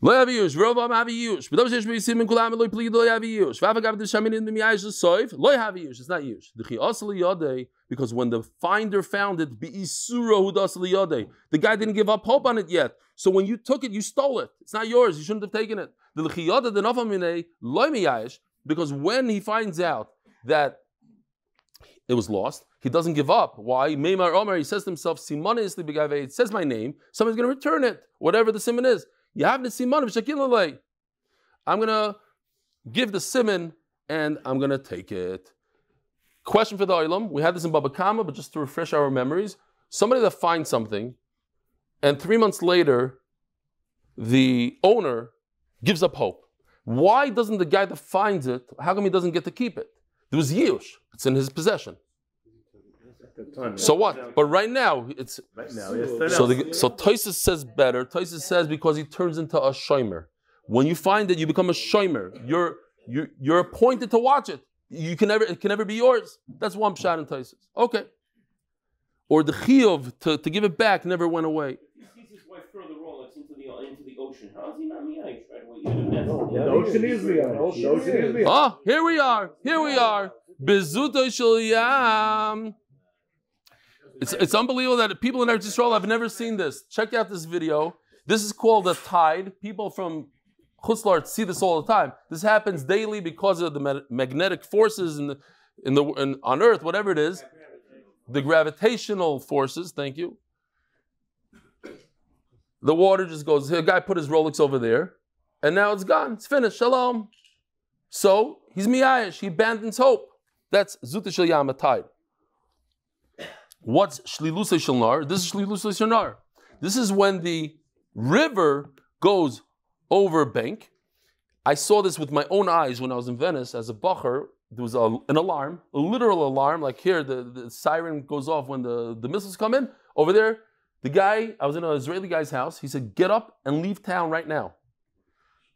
Yaviyush, rovam haviyush. But those shmi sim kulam lo plid lo yaviyush. Vav gav de shamin in the miyash soif. Lo haviyush. It's not. The chi asli yodei because when the finder found it, be isura hu dasli yodei. The guy didn't give up hope on it yet. So when you took it, you stole it. It's not yours. You shouldn't have taken it. Chi yodei the nafamine lo miyash because when he finds out that it was lost, he doesn't give up. Why? Meimar Omer, he says to himself, Simon is the. It says my name. Someone's going to return it, whatever the simon is. You have the simon of Shakil I'm to give the simon and I'm to take it. Question for the Olam. We had this in Baba Kama, but just to refresh our memories. Somebody that finds something and three months later, the owner gives up hope. Why doesn't the guy that finds it, how come he doesn't get to keep it? There was Yush. It's in his possession. So what? But right now, it's Right now, yes, so. The, so Toisus says better. Toisus says because he turns into a shomer. When you find that you become a shomer. You're you're you're appointed to watch it. You can never it can never be yours. That's one pshat in Toisus. Okay. Or the chiyuv to, to give it back never went away. He sees his wife throw the Rolex into the into the ocean. How is he not Miyash right away? Even if that's- The ocean is me. The ocean is me. Ah, here we are. Here we are. Bezuto shel yam. It's, it's unbelievable that people in Eretz Yisrael have never seen this. Check out this video. This is called the tide. People from Chutzlart see this all the time. This happens daily because of the ma- magnetic forces in the, in the in, on Earth, whatever it is, the gravitational forces. Thank you. The water just goes. A guy put his Rolex over there, and now it's gone. It's finished. Shalom. So he's miyash. He abandons hope. That's zuta shel yam, a tide. What's shlilusay shel nar? This is shlilusay shel nar. This is when the river goes over bank. I saw this with my own eyes when I was in Venice as a bacher. There was a, an alarm, a literal alarm, like here, the, the siren goes off when the, the missiles come in. Over there, the guy, I was in an Israeli guy's house. He said, Get up and leave town right now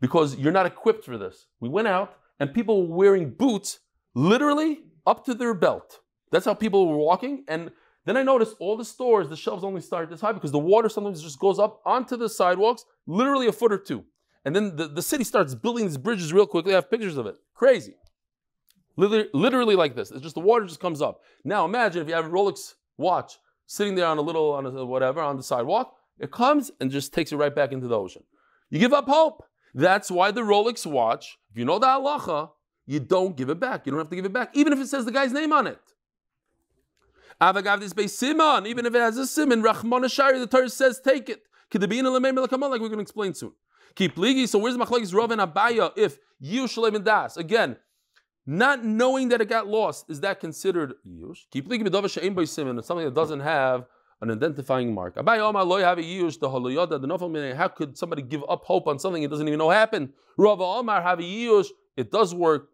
because you're not equipped for this. We went out and people were wearing boots literally up to their belt. That's how people were walking. And then I noticed all the stores, the shelves only start this high because the water sometimes just goes up onto the sidewalks, literally a foot or two. And then the, the city starts building these bridges real quickly. I have pictures of it. Crazy. Literally, literally like this. It's just the water just comes up. Now imagine if you have a Rolex watch sitting there on a little, on a, whatever, on the sidewalk. It comes and just takes it right back into the ocean. You give up hope. That's why the Rolex watch, if you know the halacha, you don't give it back. You don't have to give it back, even if it says the guy's name on it. Avagav this base Simon, even if it has a Simon, Rahman Ashari, the Torah says take it. Kedabin like we're going to explain soon. Keep ligi. So where's Machlekes Rav and Abaya? If you Shalem Das again, not knowing that it got lost, is that considered yush? Keep ligi b'dava she'im by simon. Something that doesn't have an identifying mark. Abaya Omar loy have a yush the holoyada the nofal How could somebody give up hope on something it doesn't even know happened? Rav Omar have a yush. It does work.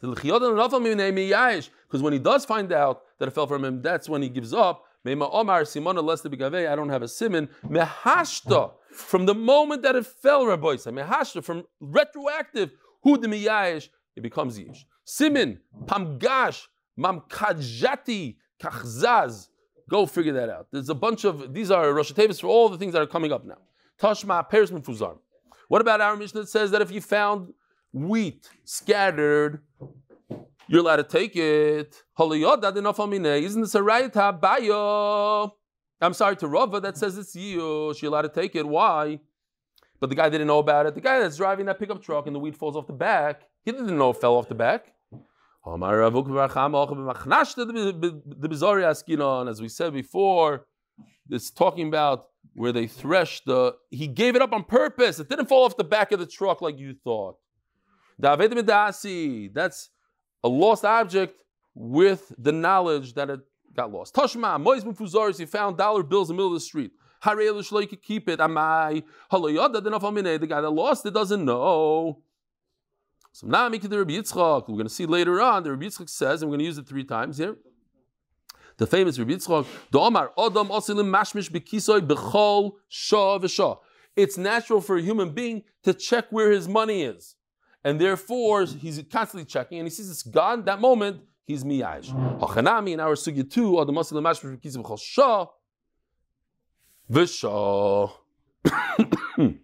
Because when he does find out that it fell from him, that's when he gives up. I don't have a simon. Mehashta from the moment that it fell, Rabbi Mehashta from retroactive. It becomes yish. Simin pamgash mamkajati kachzaz. Go figure that out. There's a bunch of these are Rosh Tevis for all the things that are coming up now. Tashma pears fuzar. What about our Mishnah that says that if you found wheat scattered you're allowed to take it. Isn't this a right bayo? I'm sorry to Rava that says it's you. You're allowed to take it. Why? But the guy didn't know about it. The guy that's driving that pickup truck and the wheat falls off the back, he didn't know it fell off the back. As we said before, it's talking about where they threshed the. He gave it up on purpose. It didn't fall off the back of the truck like you thought. That's a lost object with the knowledge that it got lost. Tashma, Mois Mufuzaris, he found dollar bills in the middle of the street. You could keep it. Amai. The guy that lost it doesn't know. So now the Rabbi Yitzchak. We're going to see later on. The Rabbi Yitzchak says, and we're going to use it three times here. The famous Rabbi Yitzchak, the Omar Adam Osilim Mashmish Bekisoy Bechol Shah V'Shah. It's natural for a human being to check where his money is and therefore he's constantly checking, and he sees it's gone. That moment, he's miyash. Hachanami in our sugya two, or the muslim mashmir kisim chol shah, v'shah.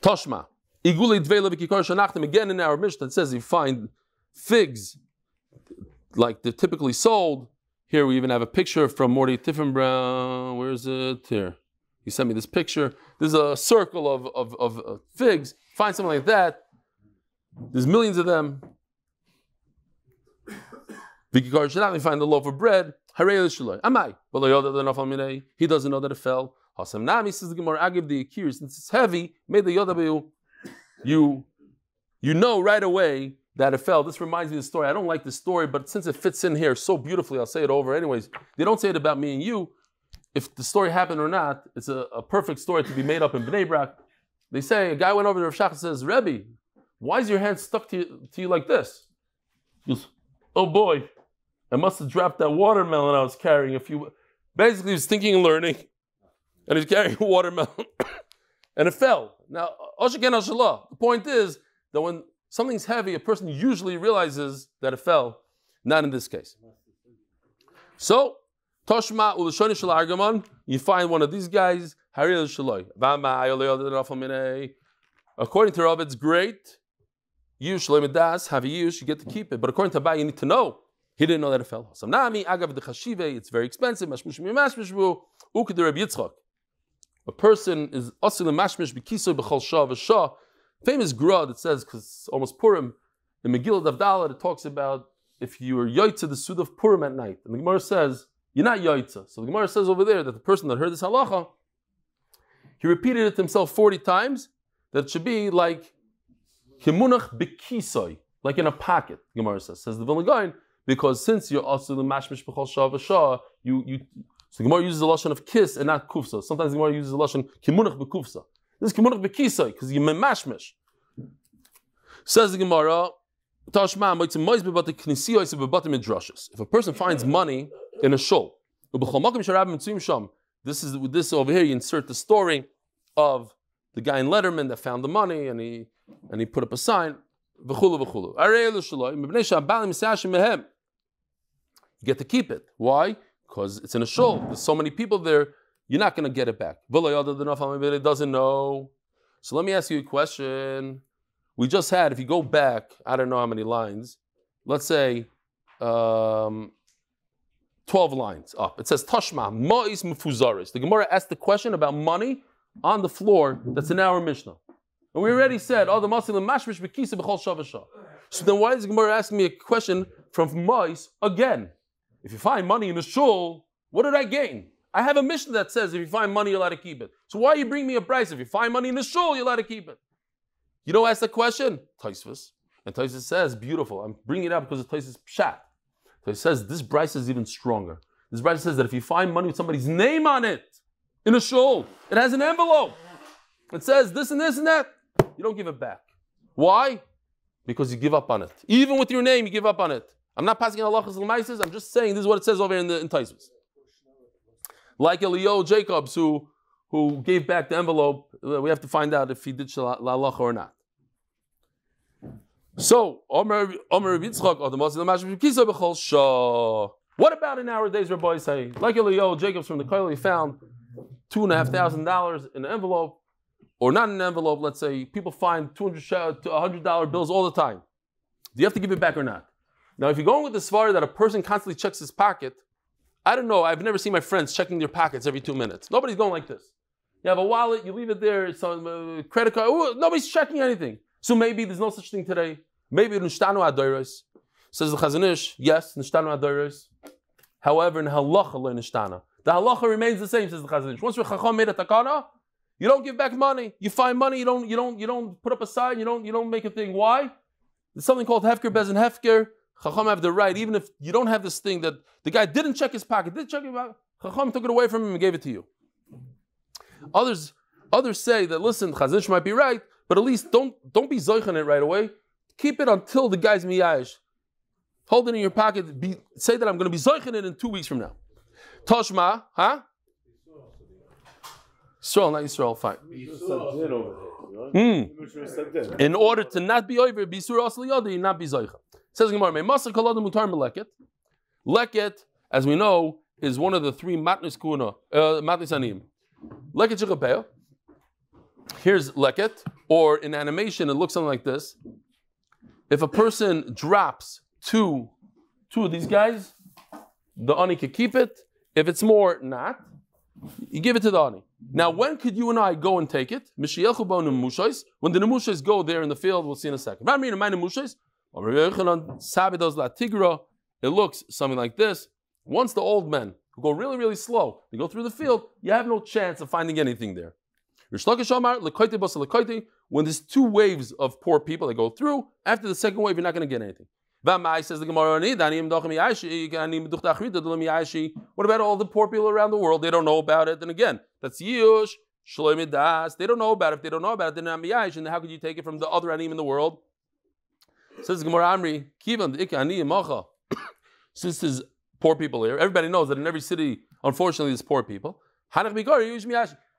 Toshma. Iguli dveila v'kikar shanachtim. Again in our Mishnah, it says you find figs like they're typically sold. Here we even have a picture from Morty Tiffenbrown. Where is it? Here. He sent me this picture. There's a circle of, of, of uh, figs. Find something like that. There's millions of them. We find the loaf of bread. Amai. He doesn't know that it fell. Hasam Nami says the Gemara, I give the Akir, since it's heavy, made the Yodabu, you you know right away that it fell. This reminds me of the story. I don't like the story, but since it fits in here so beautifully, I'll say it over anyways. They don't say it about me and you. If the story happened or not, it's a, a perfect story to be made up in Bnei Brak. They say a guy went over to Rav Shach and says, Rebbe, why is your hand stuck to you, to you like this? He goes, Oh boy, I must have dropped that watermelon I was carrying a few. Basically, he was thinking and learning, and he's carrying a watermelon, and it fell. Now, the point is that when something's heavy, a person usually realizes that it fell. Not in this case. So, Toshma ulashoni shel you find one of these guys, Haril Shaloi. According to Rav, it's great. You das have a use, you get to keep it. But according to Abai, you need to know. He didn't know that it fell. Samnami, agav the it's very expensive. Mashmush mashmishbu, Rabbi Yitzchak. A person is asil mashmish b'kisoy b'chol shah. Famous gra that says, because it's almost Purim, in Megillah Davdala, it talks about if you are yoitza the suit of Purim at night. And the Gemara says, you're not yoitza. So the Gemara says over there that the person that heard this halacha, he repeated it himself 40 times, that it should be like Kimunach bekisoy, like in a pocket, Gemara says, says the Vilna because since you're also the mashmish b'chol shah you, you, so Gemara uses the lashon of kiss and not kufsa. Sometimes Gemara uses the lashon kimunach bekufsa. This is kimunach bekisoy, because you're mashmish. Says the Gemara. If a person finds money in a shul. This is this over here. You insert the story of the guy in Letterman that found the money and he and he put up a sign. You get to keep it. Why? Because it's in a shul. There's so many people there. You're not going to get it back. It doesn't know. So let me ask you a question. We just had, if you go back, I don't know how many lines, let's say um, 12 lines up. It says Tashma, Ma'is Mufuzaris. The Gemara asked the question about money on the floor that's in our Mishnah. And we already said, oh, the Muslim mashmish bekisa b'chol shavasha. So then why is Gemara asking me a question from Ma'is again? If you find money in a shul, what did I gain? I have a mission that says if you find money, you're allowed to keep it. So why you bring me a price? If you find money in the shul, you're allowed to keep it. You don't ask the question? Taisvus. And Taisvus says, beautiful. I'm bringing it up because of Taisvus pshat. So he says this price is even stronger. This price says that if you find money with somebody's name on it in a shul, it has an envelope. It says this and this and that. You don't give it back. Why? Because you give up on it. Even with your name, you give up on it. I'm not passing halachas l'maises. I'm just saying this is what it says over in the Taisvus. Like Elio Jacobs, who who gave back the envelope. Uh, we have to find out if he did shalacha or not. So, Omer Yitzchak, or the. What about in our days, Rabbi say? Like Elio Jacobs from the Koil, he found two and a half thousand dollars in an envelope, or not in an envelope. Let's say people find two hundred to hundred dollar bills all the time. Do you have to give it back or not? Now, if you're going with the svar that a person constantly checks his pocket, I don't know. I've never seen my friends checking their pockets every two minutes. Nobody's going like this. You have a wallet, you leave it there, some uh, credit card. Ooh, nobody's checking anything. So maybe there's no such thing today. Maybe nishtanu adoros. Says the Chazon Ish, yes, nishtanu adoros. However, in halacha le nishtana. The halacha remains the same, says the Chazon Ish. Once your chacham made a takana, you don't give back money. You find money, you don't, you don't, you don't put up a sign, you don't, you don't make a thing. Why? There's something called hefker bezin hefker. Chacham have the right, even if you don't have this thing that the guy didn't check his pocket, didn't check his pocket, Chacham took it away from him and gave it to you. Others, others say that listen, Chazon Ish might be right, but at least don't don't be zoichin it right away. Keep it until the guy's miyash. Hold it in your pocket. Be, say that I'm going to be zoichin it in two weeks from now. Toshma, huh? Yisrael, not Yisrael, fine. Mm. In order to not be over, be surah asli not be zoichin. Says Gemara, may "Masa koladim mutar meleket." Leket, as we know, is one of the three matnis kuna, uh, matnis anim. Leket shechapeo. Here's leket, or in animation, it looks something like this. If a person drops two, two of these guys, the ani can keep it. If it's more, not. You give it to the ani. Now, when could you and I go and take it? When the nemushos go there in the field, we'll see in a second. It looks something like this. Once the old men who go really, really slow, they go through the field, you have no chance of finding anything there. When there's two waves of poor people that go through, after the second wave, you're not going to get anything. Says the Gemara, what about all the poor people around the world? They don't know about it. And again, that's Yush, Shloimidas. They don't know about it. If they don't know about it, they're not miyash. And how could you take it from the other anim in the world? Says Gemara Amri, Kivan the Since there's poor people here, everybody knows that in every city, unfortunately, there's poor people.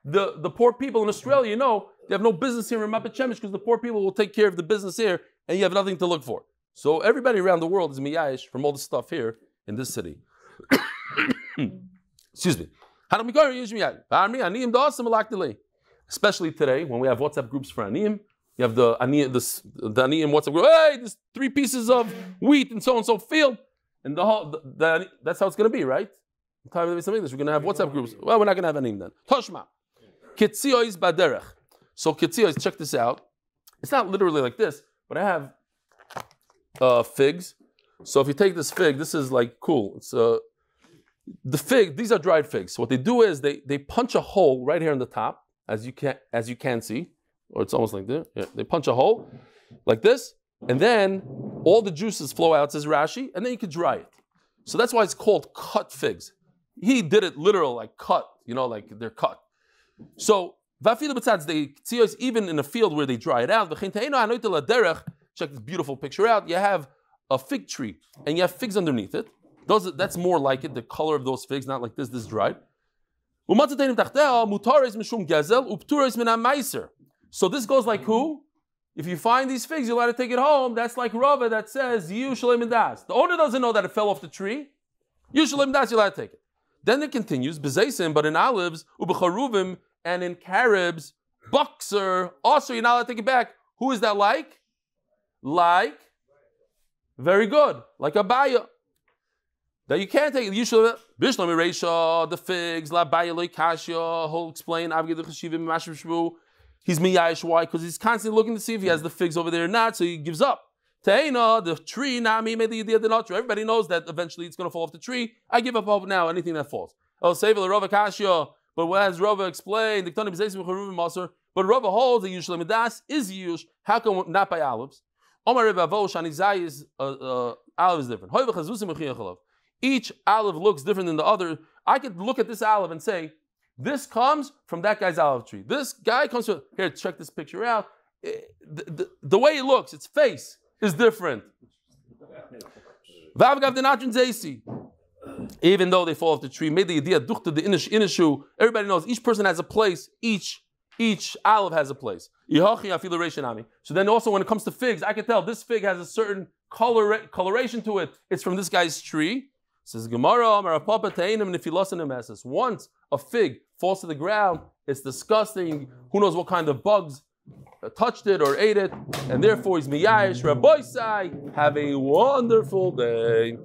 The, the poor people in Australia, you know, they have no business here in Mapet Shemesh because the poor people will take care of the business here and you have nothing to look for. So everybody around the world is miyash from all the stuff here in this city. Excuse me. Especially today when we have WhatsApp groups for Aniyim. You have the Aniyim, the, the WhatsApp group. Hey, there's three pieces of wheat in so and so field. And the whole, the, the, that's how it's going to be, right? Time of English, we're going to have WhatsApp groups. Well, we're not going to have Aniyim then. Toshma. Kitziois baderech. So Kitziois, check this out. It's not literally like this, but I have uh, figs. So if you take this fig, this is like cool. It's uh, the fig. These are dried figs. So what they do is they they punch a hole right here in the top, as you can as you can see, or it's almost like this. Yeah, they punch a hole like this, and then all the juices flow out. Says Rashi, and then you can dry it. So that's why it's called cut figs. He did it literal, like cut. You know, like they're cut. So Vafila b'tzadz they even in a field where they dry it out. Check this beautiful picture out. You have a fig tree and you have figs underneath it. Those, that's more like it, the color of those figs, not like this, this dried. So this goes like who? If you find these figs, you'll have to take it home. That's like Rava that says, you Yushalim das. The owner doesn't know that it fell off the tree. Yushalim das, you'll have to take it. Then it continues, but in olives, and in caribs, Buxer, also you're not allowed to take it back. Who is that like? Like, very good, like a Abaya. That you can't take should Bishlam Eresha, uh, the figs, La Baya Kasha, he'll explain Avgid Chashivim Mashim Shvu. He's miyash. Why? Because he's constantly looking to see if he has the figs over there or not, so he gives up. Taina, the tree, Nami made the idea the not true. Everybody knows that eventually it's going to fall off the tree. I give up hope now, anything that falls. Oh, save the Rava Kashya. But as Rava explained, the Ktonim Bezeisim Charuvim Maser, but Rava holds that usually Midas is Yush. How come not by olives? Omar Rebbe Avo Shani Zayis, uh, uh, olive is different. Each olive looks different than the other. I could look at this olive and say, this comes from that guy's olive tree. This guy comes from, here, check this picture out. Eh, The, the, the way it looks, its face is different. Even though they fall off the tree, made the idea. Everybody knows each person has a place. Each each olive has a place. So then also when it comes to figs, I can tell this fig has a certain color coloration to it. It's from this guy's tree. Says Gemara, Once a fig falls to the ground, it's disgusting. Who knows what kind of bugs touched it or ate it, and therefore he's miyayish. Rabbi have a wonderful day.